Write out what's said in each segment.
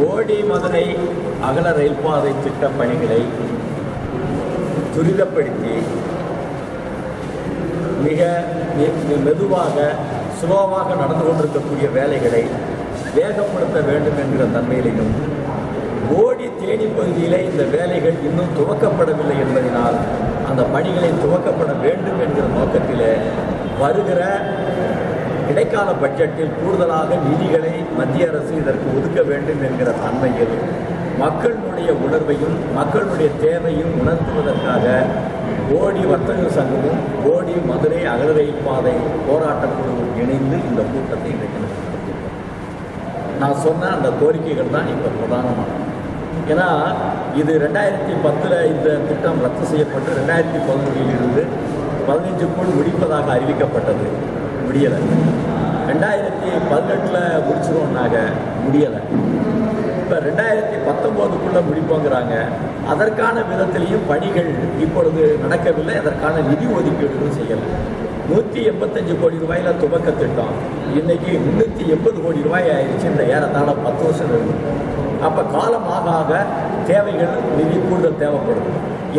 போடி மதுரை அகல ரயில் பாதை திட்டப் பணிகளை துரிதப்படுத்தி மிக மெ- மெதுவாக சுலோவாக நடந்து கொண்டிருக்கக்கூடிய வேலைகளை வேகப்படுத்த வேண்டும் என்கிற தன்மையிலையும் ஓடி தேனி பகுதியிலே இந்த வேலைகள் இன்னும் துவக்கப்படவில்லை என்பதனால் அந்த பணிகளை துவக்கப்பட வேண்டும் என்கிற நோக்கத்திலே வருகிற இடைக்கால பட்ஜெட்டில் கூடுதலாக நிதிகளை மத்திய அரசு இதற்கு ஒதுக்க வேண்டும் என்கிற தன்மையில் மக்களுடைய உணர்வையும் மக்களுடைய தேவையும் உணர்த்துவதற்காக ஓடி வர்த்தக சங்கமும் ஓடி மதுரை அகல ரயில் பாதை போராட்டக் குழுவும் இணைந்து இந்த கூட்டத்தை இன்றைக்கு நான் சொன்ன அந்த கோரிக்கைகள் தான் இப்போ பிரதானமானது. ஏன்னா இது ரெண்டாயிரத்தி பத்தில் இந்த திட்டம் ரத்து செய்யப்பட்டு ரெண்டாயிரத்தி பதினொன்றில் இருந்து பதினைஞ்சுக்குள் முடிப்பதாக அறிவிக்கப்பட்டது. முடியலை. ரெண்டாயிரத்தி பதினெட்டில் முடிச்சிருவோம்னாங்க முடியலை. இப்போ ரெண்டாயிரத்தி பத்தொம்போதுக்குள்ளே முடிப்போங்கிறாங்க. அதற்கான விதத்திலையும் பணிகள் இப்பொழுது நடக்கவில்லை. அதற்கான நிதி ஒதுக்கீடுகளும் செய்யலை. நூற்றி எண்பத்தஞ்சு கோடி ரூபாயில் துவக்க திட்டம். இன்னைக்கு முந்நூற்றி எண்பது கோடி ரூபாய் ஆயிடுச்சு இந்த ஏறத்தாழ பத்து வருஷம் இருக்கு. அப்போ காலமாக ஆக தேவைகள் நிதி கூடுதல் தேவைப்படும்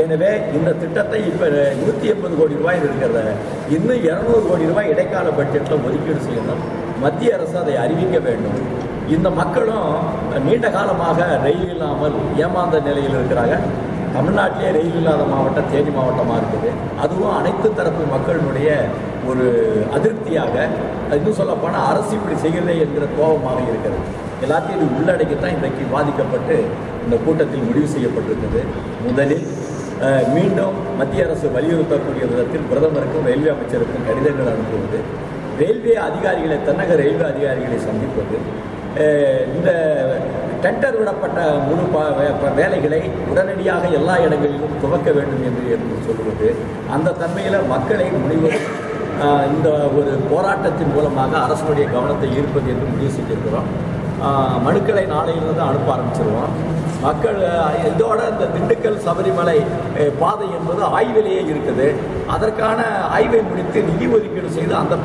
எனவே இந்த திட்டத்தை இப்போ நூற்றி எண்பது கோடி ரூபாய் இருக்கிறத இன்னும் இரநூறு கோடி ரூபாய் இடைக்கால பட்ஜெட்டில் ஒதுக்கீடு செய்யணும். மத்திய அரசு அதை அறிவிக்க வேண்டும். இந்த மக்களும் நீண்ட காலமாக ரயில் இல்லாமல் ஏமாந்த நிலையில் இருக்கிறாங்க. தமிழ்நாட்டிலே ரயில் இல்லாத மாவட்டம் தேனி மாவட்டமாக இருக்குது. அதுவும் அனைத்து தரப்பு மக்களினுடைய ஒரு அதிருப்தியாக இன்னும் சொல்லப்போனால் அரசு இப்படி செய்கிறதே என்கிற கோபமாக இருக்கிறது. எல்லாத்தையும் இது உள்ளடக்கித்தான் இன்றைக்கு பாதிக்கப்பட்டு இந்த கூட்டத்தில் முடிவு செய்யப்பட்டிருக்கிறது முதலில் மீண்டும் மத்திய அரசு வலியுறுத்தக்கூடிய விதத்தில் பிரதமருக்கும் ரயில்வே அமைச்சருக்கும் கடிதங்கள் அனுப்புவது ரயில்வே அதிகாரிகளை தன்னக ரயில்வே அதிகாரிகளை சந்திப்பது இந்த டெண்டர் விடப்பட்ட முழு ப- ப- வேலைகளை உடனடியாக எல்லா இடங்களிலும் துவக்க வேண்டும் என்று என்று சொல்வது அந்த தன்மையில் மக்களை முனைவது இந்த ஒரு போராட்டத்தின் மூலமாக அரசுடைய கவனத்தை ஈர்ப்பது என்று முடிவு செஞ்சிருக்கிறோம் மனுக்களை நாளையிலிருந்து அனுப்ப ஆரம்பிச்சிருவோம். மக்கள் இதோட இந்த திண்டுக்கல் சபரிமலை பாதை என்பது ஆய்விலேயே இருக்குது. அதற்கான ஆய்வை முடித்து நிதி ஒதுக்கீடு செய்து அந்த